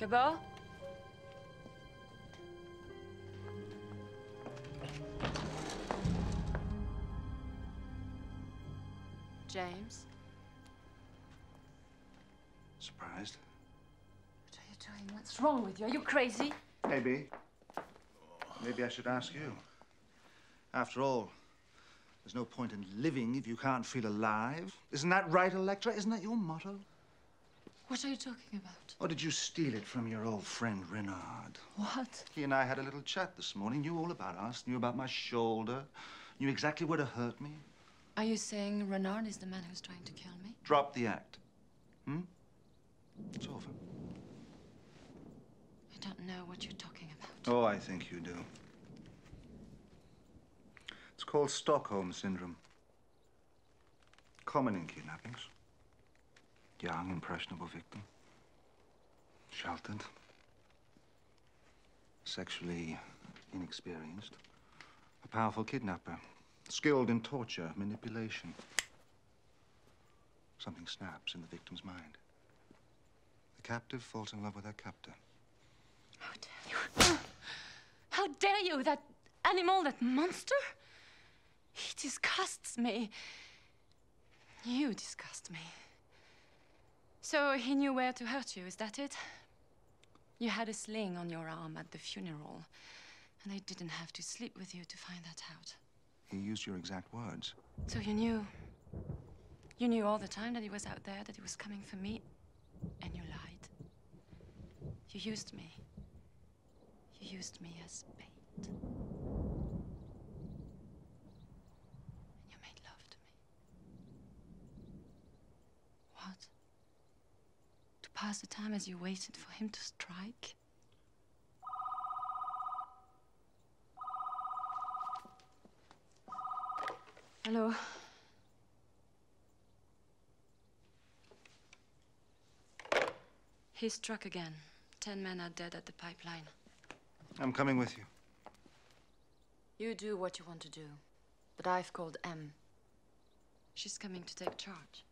Gabor? James? Surprised? What are you doing? What's wrong with you? Are you crazy? Maybe. Maybe I should ask you. After all, there's no point in living if you can't feel alive. Isn't that right, Elektra? Isn't that your motto? What are you talking about? Or did you steal it from your old friend Renard? What? He and I had a little chat this morning. Knew all about us, knew about my shoulder, knew exactly where to hurt me. Are you saying Renard is the man who's trying to kill me? Drop the act. Hmm? It's over. I don't know what you're talking about. Oh, I think you do. It's called Stockholm Syndrome. Common in kidnappings. Young, impressionable victim. Sheltered. Sexually inexperienced. A powerful kidnapper. Skilled in torture, manipulation. Something snaps in the victim's mind. The captive falls in love with her captor. How dare you? How dare you? That animal, that monster? He disgusts me. You disgust me. So he knew where to hurt you, is that it? You had a sling on your arm at the funeral, and I didn't have to sleep with you to find that out. He used your exact words. So you knew. You knew all the time that he was out there, that he was coming for me, and you lied. You used me. You used me as bait. And you made love to me. What? To pass the time as you waited for him to strike? Hello. He struck again. Ten men are dead at the pipeline. I'm coming with you. You do what you want to do. But I've called M. She's coming to take charge.